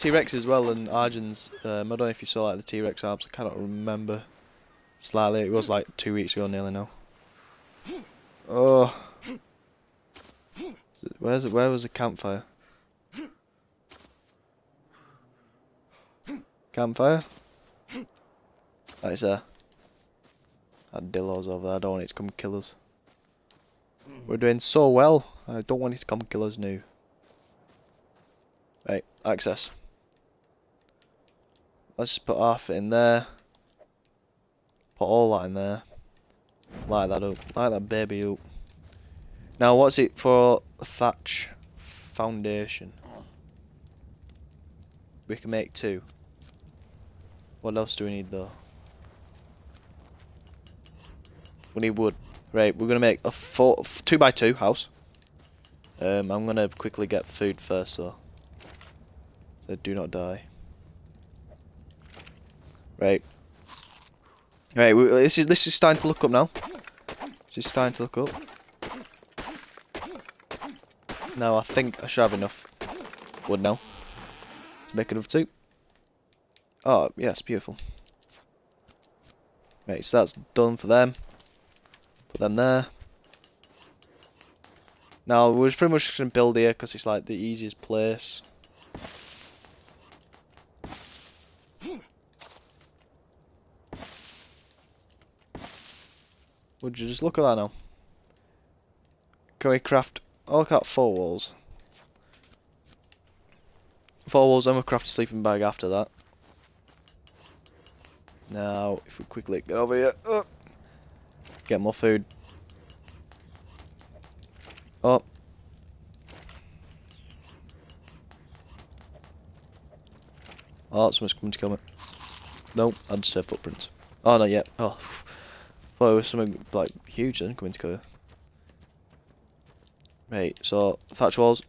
T-Rex as well and Arjun's. Um, I don't know if you saw like the T-Rex arms. I cannot remember. Slightly, it was like two weeks ago nearly now. Oh. Where's it? Where was the campfire? Campfire? That is there. That Dilo's over there. I don't want it to come kill us. We're doing so well. I don't want it to come kill us now. Right, access. Let's just put half in there. Put all that in there. Light that up. Light that baby up. Now what's it for thatch foundation? We can make two. What else do we need though? We need wood. Right, we're gonna make a four, two by two house. Um, I'm gonna quickly get food first, so do not die. Right. Right, we, this is this is starting to look up now. This is starting to look up. Now I think I should have enough wood now to make another two. Oh, yes, beautiful. Right, so that's done for them. Put them there. Now, we're pretty much just going to build here because it's like the easiest place. Would you just look at that now? Can we craft... Oh, look at four walls. Four walls, and we'll craft a sleeping bag after that. Now, if we quickly get over here, oh, get more food. Oh. Oh, someone's coming to kill me. Nope, have footprints. Oh, not yet. Oh, it something like huge then coming to kill you. Right, so thatch walls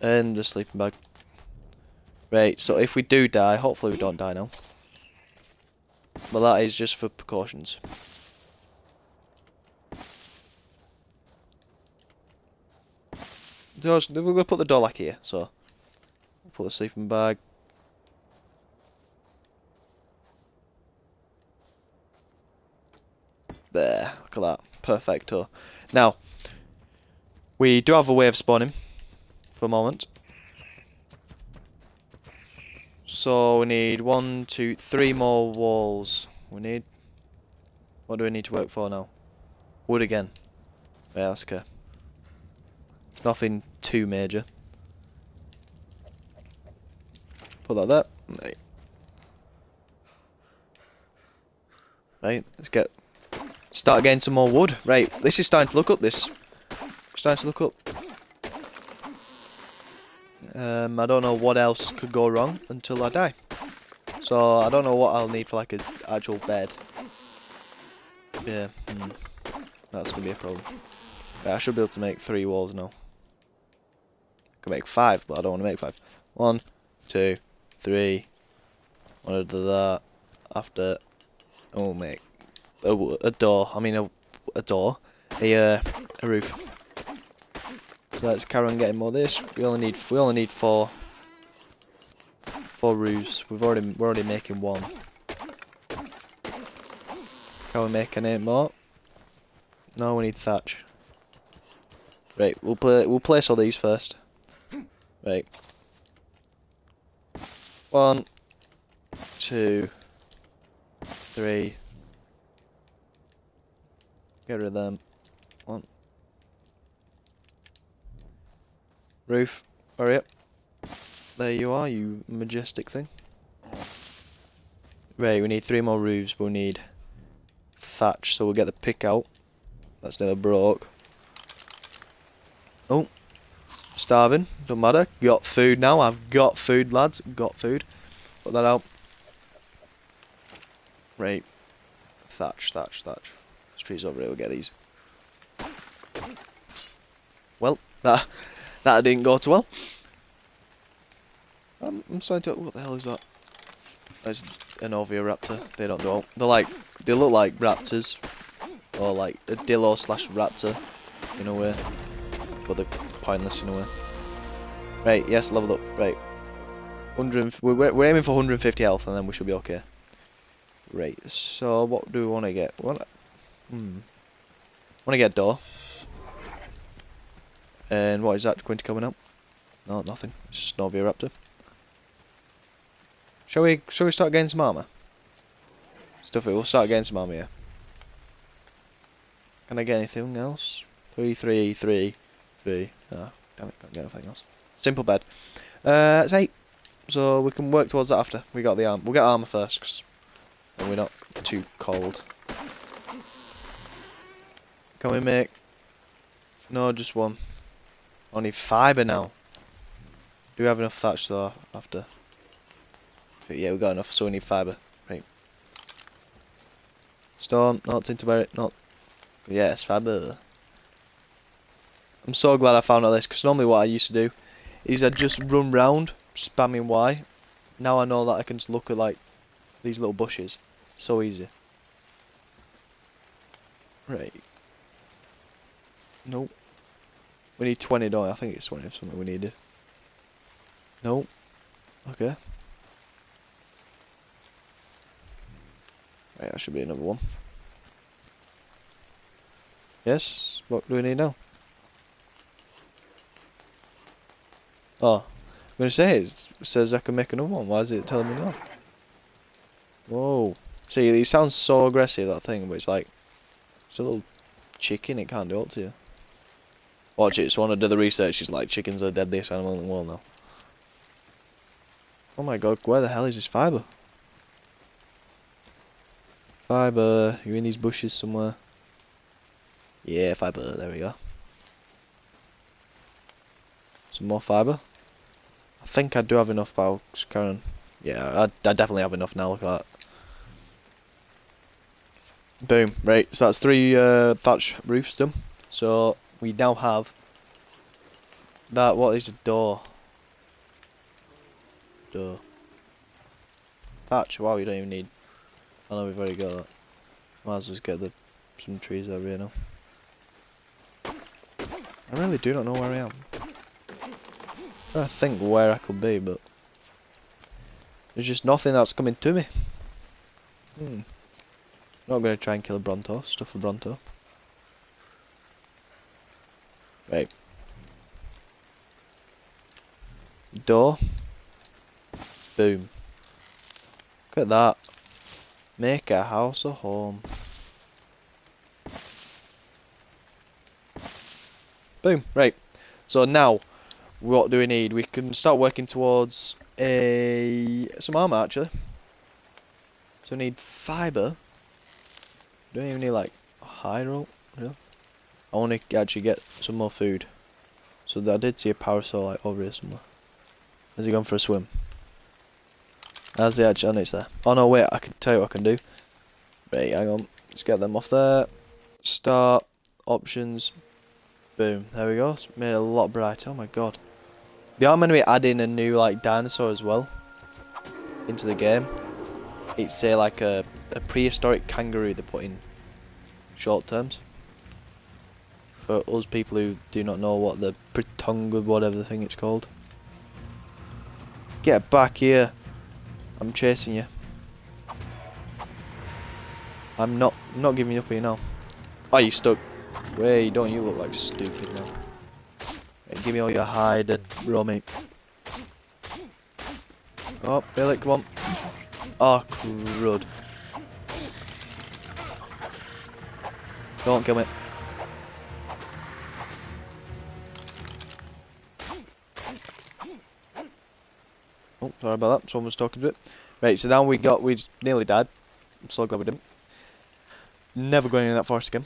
and the sleeping bag. Right, so if we do die, hopefully we don't die now. But that is just for precautions. We're going to put the door lock here, so put the sleeping bag. There, look at that, perfecto. Now, we do have a way of spawning for a moment. So we need one, two, three more walls. We need... What do we need to work for now? Wood again. Yeah, that's okay. Nothing too major. Put that there. Right. Right, let's get... Start getting some more wood. Right, this is starting to look up, this. Starting to look up. Um, I don't know what else could go wrong until I die. So I don't know what I'll need for like an actual bed. Yeah, hmm. that's gonna be a problem. I should be able to make three walls now. I can make five, but I don't want to make five. One, two, three. To do that after. Oh, make a, a door. I mean a a door. A uh, a roof. So let's carry on getting more of this. We only need we only need four four roofs. We've already we're already making one. Can we make any more? No, we need thatch. Right, we'll play we'll place all these first. Right. One, two, three. Get rid of them. One, Roof, hurry up. There you are, you majestic thing. Right, we need three more roofs, but we need thatch, so we'll get the pick out. That's nearly broke. Oh, starving, don't matter. Got food now, I've got food, lads. Got food. Put that out. Right. Thatch, thatch, thatch. This tree's over here, we'll get these. Well, that that didn't go too well. Um, I'm, I'm starting to... What the hell is that? That's an Oviraptor. They don't know. They're like... They look like raptors. Or like a Dilo slash raptor. In a way. But they're pointless in a way. Right, yes, level up. Right. 100. We're, we're aiming for 150 health, and then we should be okay. Right. So what do we want to get? Well, hmm. Want to get a door. And what is that going to coming up? No, nothing. It's just Noviraptor. Shall we? Shall we start getting some armor? Stuff it. We'll start getting some armor. Yeah. Can I get anything else? Three, three, three, three. Oh, damn it! Can't get anything else. Simple bed. Uh, it's eight. So we can work towards that after. We got the arm. We'll get armor first, cause we're not too cold. Can we make? No, just one. Only fibre now. Do we have enough thatch though after? But yeah, we got enough, so we need fibre. Right. Stone, not Tintoberry, not. Yes, fibre. I'm so glad I found out this, because normally what I used to do is I'd just run round spamming Y. Now I know that I can just look at like these little bushes. So easy. Right. Nope. We need 20, don't we? I think it's 20 if something we needed. Nope. Okay. Right, that should be another one. Yes? What do we need now? Oh. I'm going to say, it says I can make another one. Why is it telling me no? Whoa. See, it sounds so aggressive, that thing, but it's like... It's a little chicken, it can't do it to you. Watch it, someone did the research, it's like chickens are the deadliest animal in the world now. Oh my god, where the hell is this fibre? Fibre, you're in these bushes somewhere. Yeah, fibre, there we go. Some more fibre. I think I do have enough, but Karen. Yeah, I, I definitely have enough now, look at that. Boom, right, so that's three uh, thatch roofs done. So, we now have that, what is a door? Door. Thatch, wow, you don't even need, I know we've already got that. Might as well get the, some trees over here now. I really do not know where I am. I think where I could be, but there's just nothing that's coming to me. Hmm. Not gonna try and kill a Bronto, stuff a Bronto. Right. Door. Boom. Look at that. Make a house a home. Boom. Right. So now, what do we need? We can start working towards a some armor actually. So we need fibre. Don't even need like. Yeah. I want to actually get some more food. So I did see a parasaur like over here somewhere. Has he gone for a swim? That's the edge, and it's there. Oh no, wait, I can tell you what I can do. Right, hang on. Let's get them off there. Start, options, boom. There we go. It's made a lot brighter. Oh my god. They are going to be adding a new like dinosaur as well into the game. It's say like a, a prehistoric kangaroo they put in short terms for us people who do not know what the Pritonga, whatever the thing it's called. Get back here. I'm chasing you. I'm not not giving up here now. Oh, you stuck. Wait, don't you look like stupid now. Hey, give me all your hide and meat. Oh, really? Come on. Oh, crud. Don't kill me. Oh, sorry about that. Someone was talking to it. Right, so now we got, we nearly died. I'm so glad we didn't. Never going in that forest again.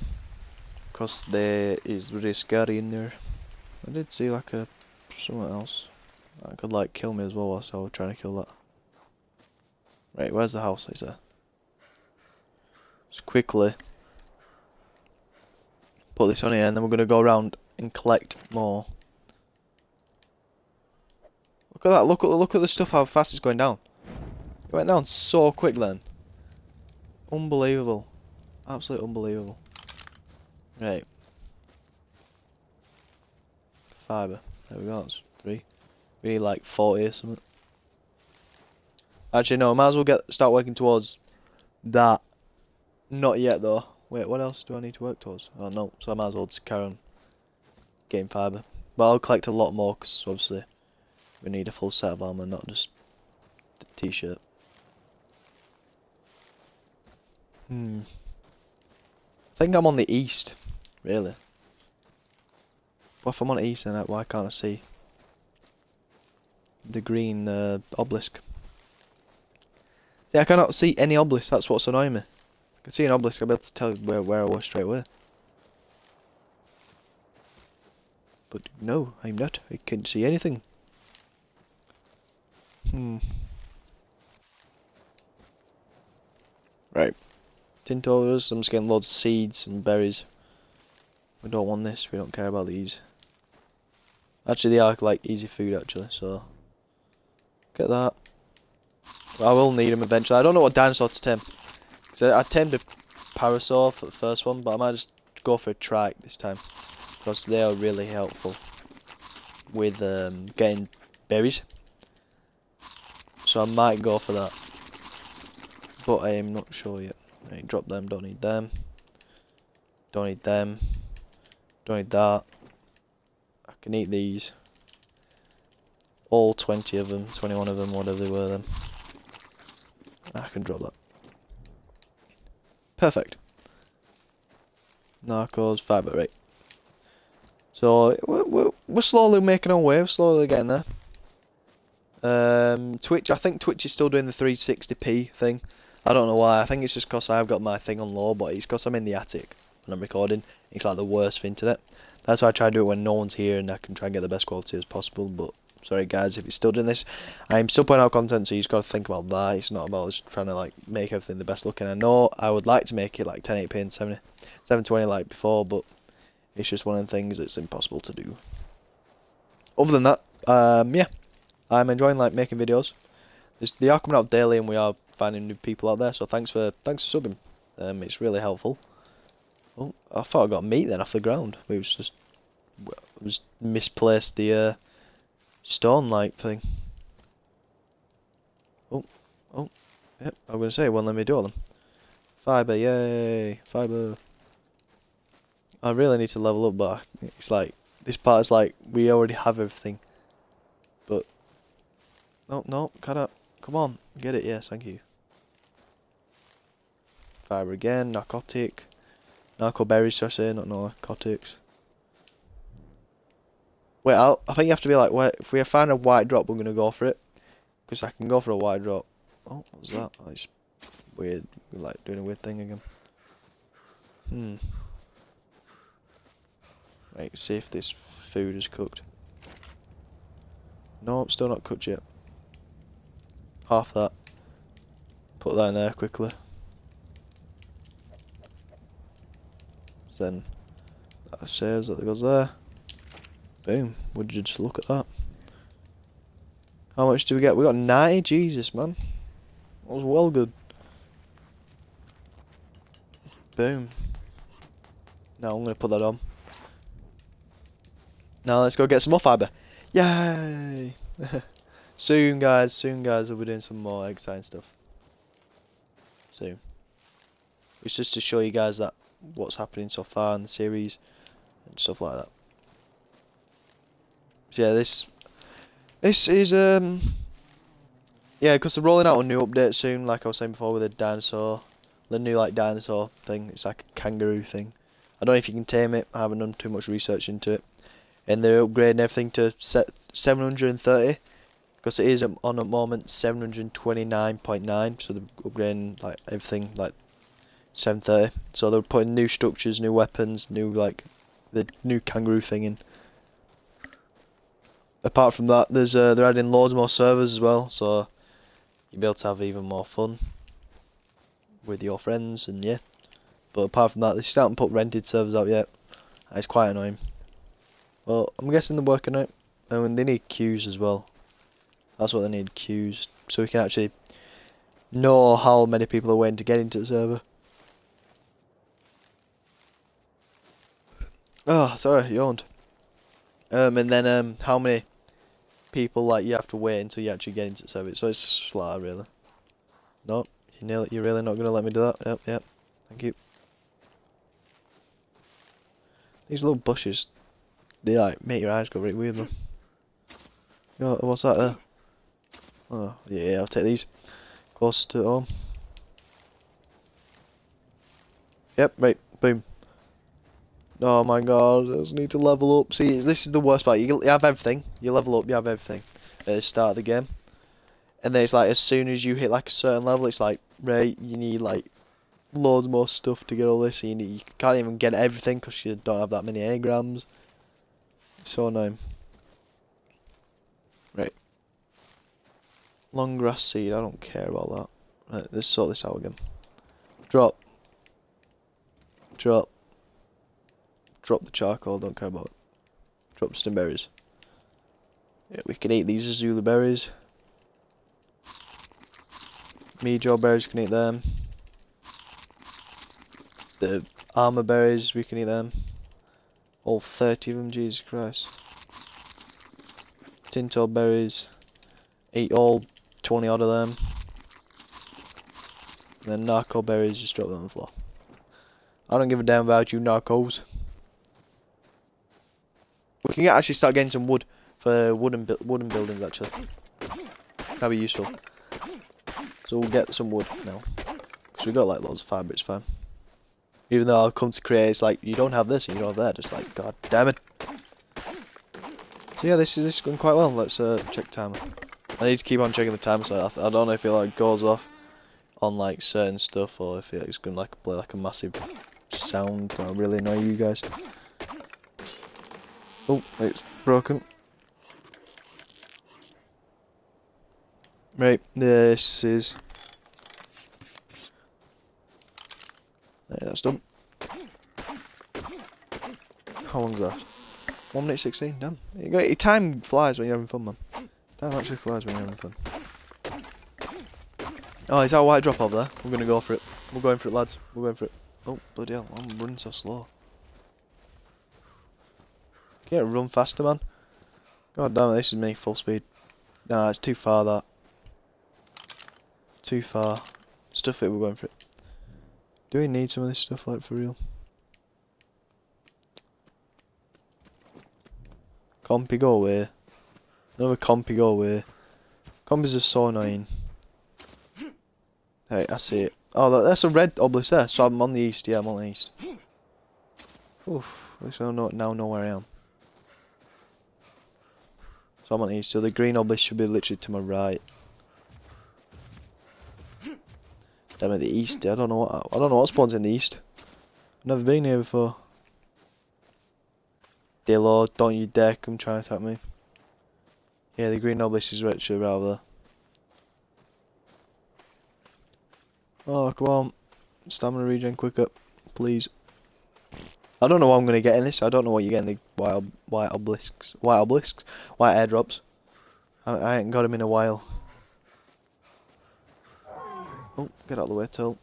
Because there is really scary in there. I did see like a, someone else. That could like kill me as well whilst I was trying to kill that. Right, where's the house? Is there? Just quickly put this on here and then we're going to go around and collect more. Look at that, look at look at the stuff how fast it's going down. It went down so quick then. Unbelievable. Absolutely unbelievable. Right. Fibre. There we go, that's three. We need like 40 or something. Actually, no. Might as well get start working towards that. Not yet though. Wait, what else do I need to work towards? Oh no, so I might as well just carry on getting fibre. But I'll collect a lot more because obviously we need a full set of armour, not just the t-shirt. Hmm. I think I'm on the east, really. What if I'm on the east then why can't I see the green uh, obelisk? See, I cannot see any obelisk, that's what's annoying me. I can see an obelisk, I'll be able to tell where, where I was straight away. But no, I'm not. I can't see anything. Hmm. Right. Tintoras, I'm just getting loads of seeds and berries. We don't want this, we don't care about these. Actually, they are like easy food actually, so... Get that. I will need them eventually. I don't know what dinosaur to tame. Cause I, I tamed a parasaur for the first one, but I might just go for a trike this time. Because they are really helpful with um, getting berries. So I might go for that. But I am not sure yet. Right, drop them, don't need them. Don't need them. Don't need that. I can eat these. All 20 of them, 21 of them, whatever they were then. I can drop that. Perfect. Narcos, fibre, right. So, we're, we're slowly making our way, we're slowly getting there. Um, Twitch, I think Twitch is still doing the 360p thing. I don't know why, I think it's just because I've got my thing on low, but it's because I'm in the attic when I'm recording. It's like the worst for internet. That's why I try to do it when no one's here and I can try and get the best quality as possible, but sorry guys if you're still doing this I'm still putting out content so you've got to think about that it's not about just trying to like make everything the best looking I know I would like to make it like 1080p and 70, 720 like before but it's just one of the things that's impossible to do other than that um, yeah I'm enjoying like making videos they are coming out daily and we are finding new people out there so thanks for thanks for subbing um, it's really helpful oh I thought I got meat then off the ground we was just was misplaced the uh, stone like thing. Oh, oh, yep, I'm going to say won't let me do all them. Fibre, yay, fibre. I really need to level up, but it's like, this part is like, we already have everything. No, no, cut up. Come on, get it, yes, thank you. Fibre again, narcotic. Narco berries, should I say, not narcotics. Wait, I'll, I think you have to be like, wait, if we find a white drop, we're going to go for it. Because I can go for a white drop. Oh, what's that? Oh, it's weird. like doing a weird thing again. Hmm. Right, see if this food is cooked. No, I'm still not cooked yet. Half that. Put that in there quickly. Then that saves that goes there. Boom. Would you just look at that? How much do we get? We got 90? Jesus, man. That was well good. Boom. Now I'm going to put that on. Now let's go get some more fibre. Yay! soon, guys. Soon, guys. We'll be doing some more exciting stuff. Soon. It's just to show you guys that what's happening so far in the series and stuff like that yeah, this this is um yeah, because they're rolling out a new update soon, like I was saying before with the dinosaur, the new like dinosaur thing. It's like a kangaroo thing. I don't know if you can tame it. I haven't done too much research into it. And they're upgrading everything to set 730 because it is on at moment 729.9 so they're upgrading like everything like 730 so they're putting new structures new weapons new like the new kangaroo thing in apart from that, there's uh, they're adding loads more servers as well, so you'll be able to have even more fun with your friends and yeah. But apart from that, they still haven't put rented servers out yet. It's quite annoying. Well, I'm guessing they're working out. And they need queues as well. That's what they need, queues. So we can actually know how many people are waiting to get into the server. Oh, sorry, yawned. Um, and then um, how many people like you have to wait until you actually get into the server. So it's flat really. No, you nail it. You're really not gonna let me do that. Yep, yep. Thank you. These little bushes, they like make your eyes go really weird though. Oh, what's that there? Oh, yeah, I'll take these. Close to home. Yep, right, boom. Oh my god, I just need to level up. See, this is the worst part. You, you have everything. You level up, you have everything at the start of the game. And then it's like, as soon as you hit like a certain level, it's like, right, you need like loads more stuff to get all this. You, need, you can't even get everything because you don't have that many engrams. so annoying. Right. Long grass seed, I don't care about that. Right, let's sort this out again. Drop. Drop. Drop the charcoal, don't care about it. Drop some berries. Yeah, we can eat these Azula berries. Mejoberries can eat them. The Amarberries, we can eat them. All 30 of them, Jesus Christ. Tinto berries. Eat all 20 odd of them. Then narco berries, just drop them on the floor. I don't give a damn about you narcos. We can actually start getting some wood for wooden bu wooden buildings actually. That'd be useful. So we'll get some wood now. Because we've got like loads of fibre, it's fine. Even though I've come to create, it's like, you don't have this and you don't have that. Just like, god damn it. So yeah, this is, this is going quite well. Let's uh, check timer. I need to keep on checking the time, so I, I don't know if it like goes off on like certain stuff or if it's going to like play like a massive sound that really annoy you guys. Oh, it's broken. Right, this is... There, that's done. How long's that? 1 minute 16, damn. Your time flies when you're having fun, man. Time actually flies having fun. Oh, is that white drop over there? We're gonna go for it. We're going for it, lads. We're going for it. Oh, bloody hell, I'm running so slow. Can't run faster, man. God damn it, this is me, full speed. Nah, it's too far, that. Too far. Stuff it, we're going for it. Do we need some of this stuff, like, for real? Compy, go away. Another compy, go away. Compies are so annoying. Hey, I see it. Oh, that's a red obelisk there. So I'm on the east. Yeah, I'm on the east. Oof. At least I know, now know where I am. So I'm on the east. So the green obelisk should be literally to my right. Damn it, the east. I don't know what. I don't know what spawns in the east. Never been here before. Dear Lord, don't you dare come try and attack me. Yeah, the green obelisk is right there. Oh, come on. Stamina regen quicker, please. I don't know what I'm going to get in this. I don't know what you're getting the white, white obelisks. White obelisks? White airdrops. I, I ain't got them in a while. Oh, get out of the way, Till.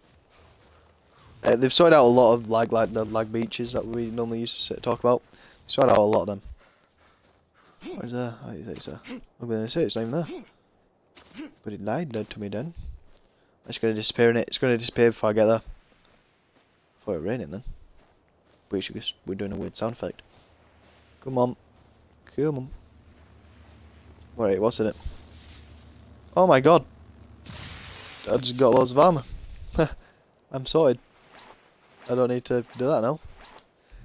Uh, they've sorted out a lot of lag, like the lag beaches that we normally used to talk about. Sorted out a lot of them. What is there? Oh, it's there. I'm going to say it's not even there. But it lied to me then. It's to disappear in it. It's to disappear before I get there. Before it raining then. Pretty sure we're doing a weird sound effect. Come on. Come on. Wait, what's in it? Oh my god. I just got loads of armour. I'm sorted. I don't need to do that now.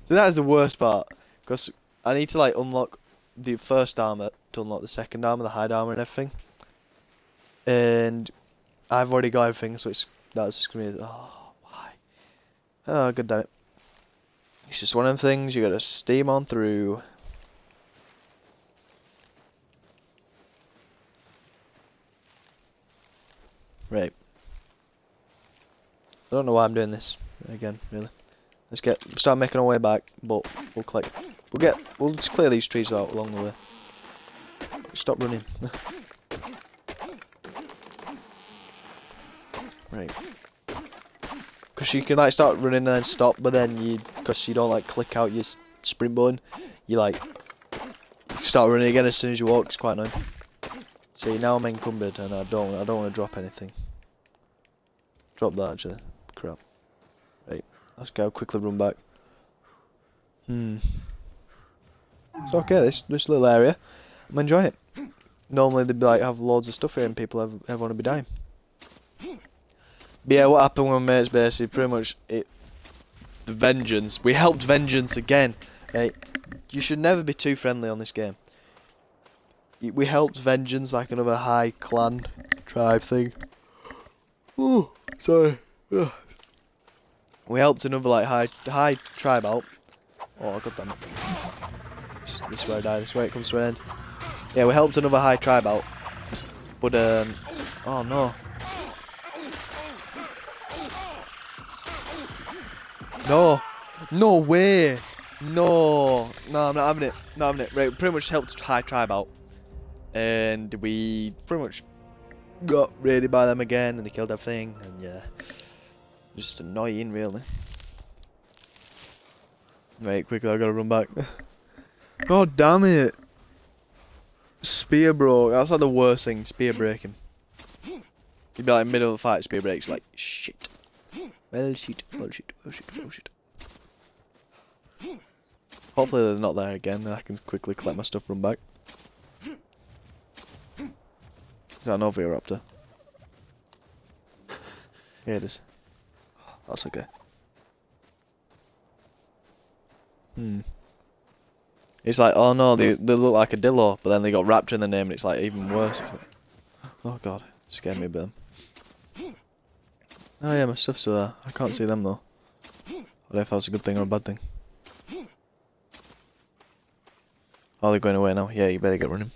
So that is the worst part. Because I need to like unlock the first armour to unlock the second armour, the hide armour and everything. And I've already got everything, so it's that's just gonna be oh why? Oh god damn it. It's just one of them things you gotta steam on through. Right. I don't know why I'm doing this again, really. Let's get start making our way back, but we'll click. We'll get we'll just clear these trees out along the way. Stop running. Right. Because you can like start running and then stop, but then you, because you don't like click out your sprint button, you like start running again as soon as you walk. It's quite annoying. See, now I'm encumbered and I don't, I don't want to drop anything. Drop that actually. Crap. Right. Let's go quickly run back. Hmm. It's okay, this this little area. I'm enjoying it. Normally they'd be like have loads of stuff here and people have everyone would be dying. But yeah, what happened with mates basically pretty much it the vengeance. We helped vengeance again. Right? You should never be too friendly on this game. We helped vengeance like another high clan tribe thing. Oh, sorry. Ugh. We helped another like high high tribe out. Oh god damn it. This, is where I die, this is where it comes to an end. Yeah, we helped another high tribe out. But um oh no. No. No way. No. No, I'm not having it. Not having it. Right, pretty much helped high tribe out. And we pretty much got raided by them again and they killed everything and yeah. Just annoying really. Right, quickly I gotta run back. God damn it. Spear bro, that's like the worst thing, spear breaking. You'd be like middle of the fight, spear breaks like shit. Well shit, well shit, well shit, well shit. Hopefully they're not there again, then I can quickly collect my stuff, run back. Is that an Oviraptor? Here it is. That's okay. Hmm. It's like, oh no, they they look like a Dilo, but then they got Raptor in the name, and it's like even worse. Like, oh god, scared me a bit. Oh yeah, my stuff's still there. I can't see them though. I don't know if that's a good thing or a bad thing. Oh, they're going away now. Yeah, you better get running.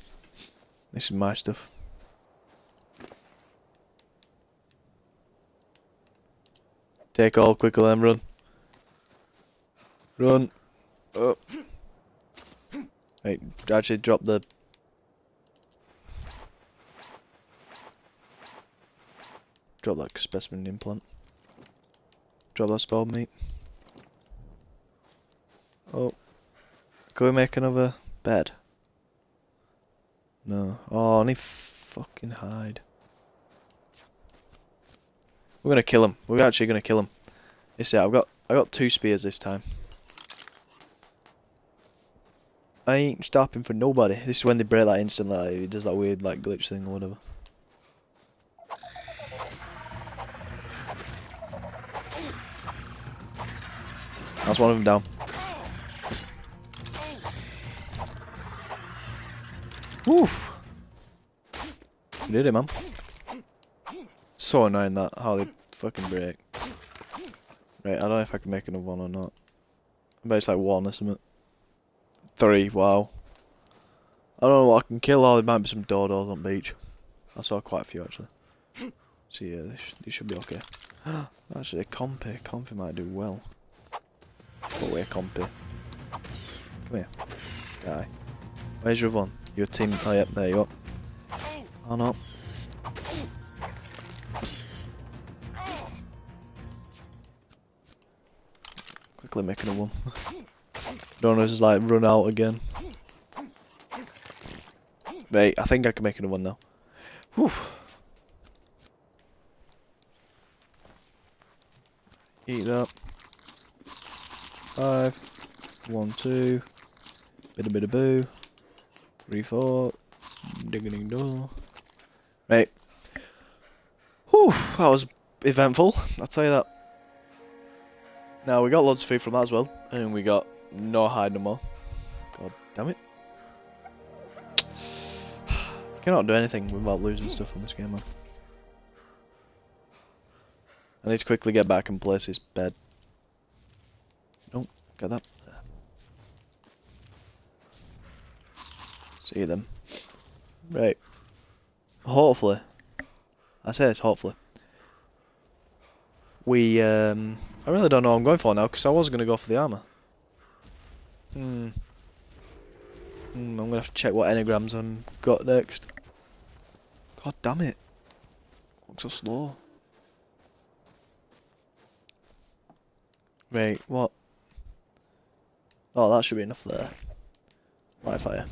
This is my stuff. Take all quickly and run. Run. Oh. Right, actually drop the... Drop that specimen implant. Drop that spell meat. Oh. Can we make another bed? No. Oh, I need fucking hide. We're gonna kill him. We're actually gonna kill him. You see, I've got I got two spears this time. I ain't stopping for nobody. This is when they break that instantly. Like, it does that weird like glitch thing or whatever. That's one of them down. Woof. You did it, man. So annoying that how they fucking break. Right, I don't know if I can make another one or not. I bet it's like one or something. Three, wow. I don't know what I can kill, or there might be some dodos on beach. I saw quite a few actually. So yeah, this, this should be okay. actually, a compy. Compy might do well. Go away, compy. Come here. Die. Where's your one? Your team. Oh, yep, there you are. Oh no. Quickly making a one. Don't know, just like run out again. Right, I think I can make another one now. Whew. Eat that. Five. One, two. Bit a bit of boo. Three, four. Ding ding door. Right. Whew, that was eventful, I'll tell you that. Now we got loads of food from that as well, and we got no hide no more. God damn it. You cannot do anything without losing stuff on this game, man. I need to quickly get back and place his bed. Nope, got that. See them. Right. Hopefully. I say this hopefully. We, um... I really don't know what I'm going for now, because I was going to go for the armour. Hmm. Hmm, I'm to have to check what engrams I've got next. God damn it. Looks so slow. Right, what? Oh, that should be enough there. Light fire.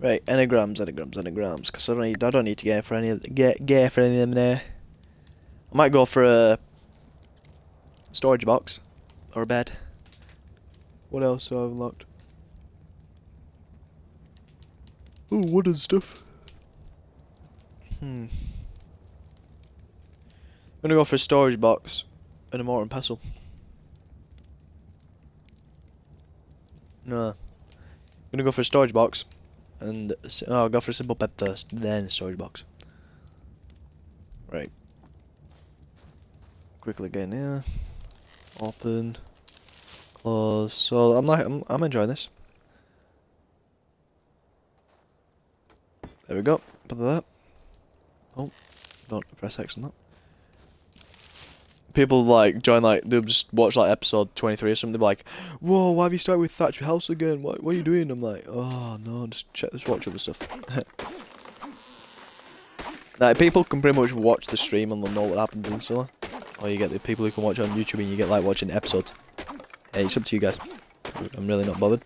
Right, engrams, engrams, engrams, because I don't need I don't need to get for any get get for any of them there. I might go for a storage box or a bed. What else do I have unlocked? Oh, wooden stuff. Hmm. I'm gonna go for a storage box and a mortar and pestle. No. I'm gonna go for a storage box and oh, I'll go for a simple bed first, then a storage box. Right. Quickly get in here. Open. Close. So I'm like I'm, I'm enjoying this. There we go. Put that. Oh, don't press X on that. People like join like they'll just watch like episode twenty three or something. They're like, "Whoa, why have you started with Thatcher House again? What what are you doing?" I'm like, "Oh no, just check this, watch other stuff." like people can pretty much watch the stream and they'll know what happens on. Or you get the people who can watch on YouTube and you get like watching episodes. It's up to you guys. I'm really not bothered.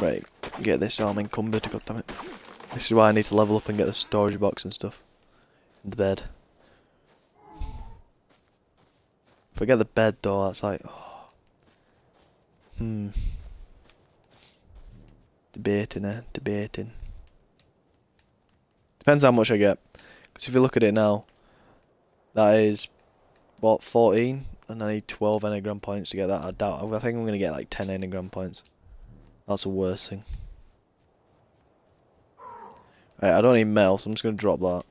Right, get this arm encumbered, goddammit. This is why I need to level up and get the storage box and stuff. The bed. If I get the bed though, that's like... Oh. Hmm. Debating, eh? Debating. Depends how much I get. Because if you look at it now, that is, what, 14? And I need 12 engram points to get that. I doubt, I think I'm going to get like 10 engram points. That's the worst thing. Right, I don't need mail, so I'm just going to drop that.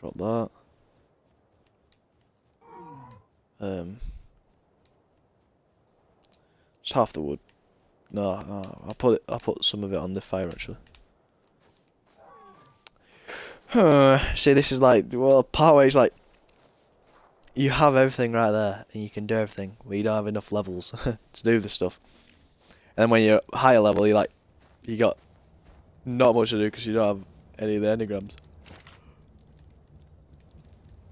Drop that. Um, it's half the wood. No, no, I'll put it. I'll put some of it on the fire actually. See, this is like well, part where it's like you have everything right there and you can do everything, but you don't have enough levels to do the stuff. And then when you're higher level, you like you got not much to do because you don't have any of the engrams.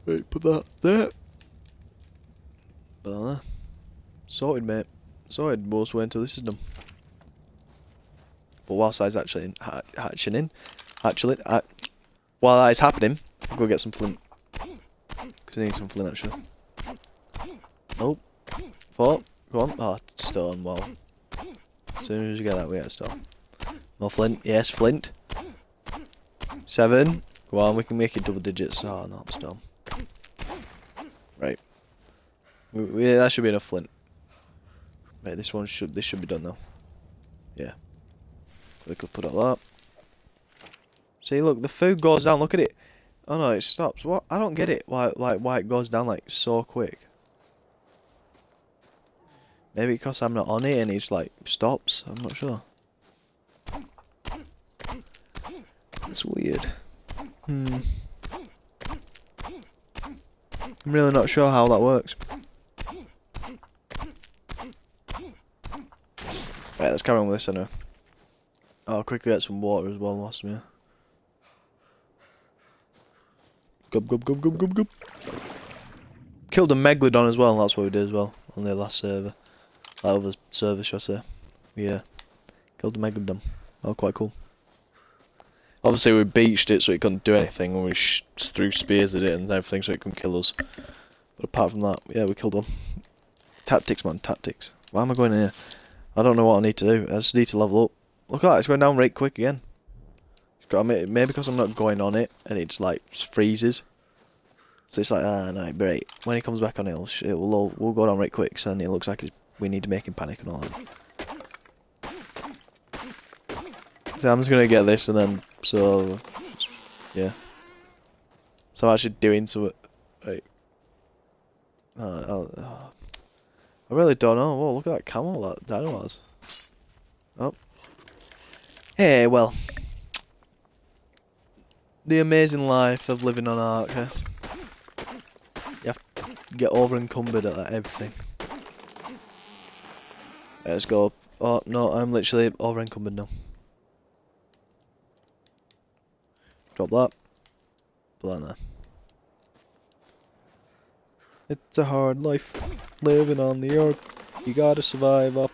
Wait, put that there. Uh, sorted, mate. Sorted most way until this is done. But whilst I was actually in, hatching in, actually, I, while that is happening, I'll go get some flint. Because I need some flint actually. Oh, four, go on. Oh, stone, well. As soon as you get that, we get stone. More flint, yes, flint. Seven, go on, we can make it double digits. Oh, no, stone. Right. We, we, that should be enough flint. Right, this one should, this should be done now. Yeah. Quickly put it like that. See, look, the food goes down. Look at it. Oh no, it stops. What? I don't get it. Why, like, why it goes down like so quick? Maybe because I'm not on it and it's like stops. I'm not sure. That's weird. Hmm. I'm really not sure how that works. Right, let's carry on with this, I know. I'll quickly get some water as well whilst I'm. Gub gub gub gub gub gub. Killed a Megalodon as well, that's what we did as well, on the last server. That other server, should I say. Yeah. Killed a Megalodon. Oh, quite cool. Obviously we beached it so it couldn't do anything, and we sh threw spears at it and everything so it couldn't kill us. But apart from that, yeah, we killed one. Tactics, man, tactics. Why am I going in here? I don't know what I need to do. I just need to level up. Look at that, it's going down right quick again. It's got, maybe because I'm not going on it, and it just like freezes. So it's like, ah, no, great. When he comes back on it, it'll, it will all, we'll go down right quick, so it looks like we need to make him panic and all that. So I'm just gonna get this and then, so, yeah. So I'm actually doing to it. Right. Uh, oh. I really don't know. Whoa, look at that camel that Dino has. Oh. Hey, well. The amazing life of living on huh? You have to get over encumbered at everything. Right, let's go. Oh, no, I'm literally over encumbered now. Drop that. Put that there. It's a hard life living on the earth. You gotta survive up